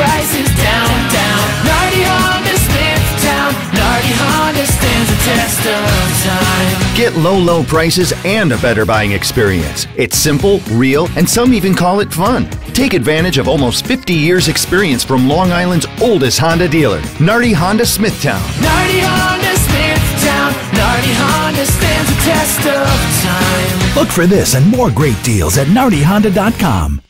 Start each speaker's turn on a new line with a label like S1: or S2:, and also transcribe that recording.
S1: prices down, down Nardy Honda stands down Nardy Honda stands the test of time
S2: Get low, low prices and a better buying experience. It's simple, real, and some even call it fun. Take advantage of almost 50 years experience from Long Island's oldest Honda dealer, Nardy Honda Smithtown.
S1: Nardy Honda Smithtown, Nardy Honda stands the test of time.
S3: Look for this and more great deals at NardyHonda.com.